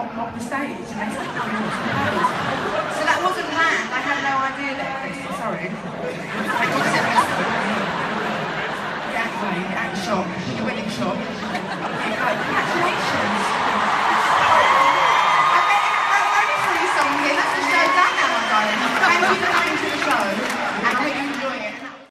mop mop the stage and they said, So that wasn't planned. I had no idea that. Sorry. I just shot, winning shot.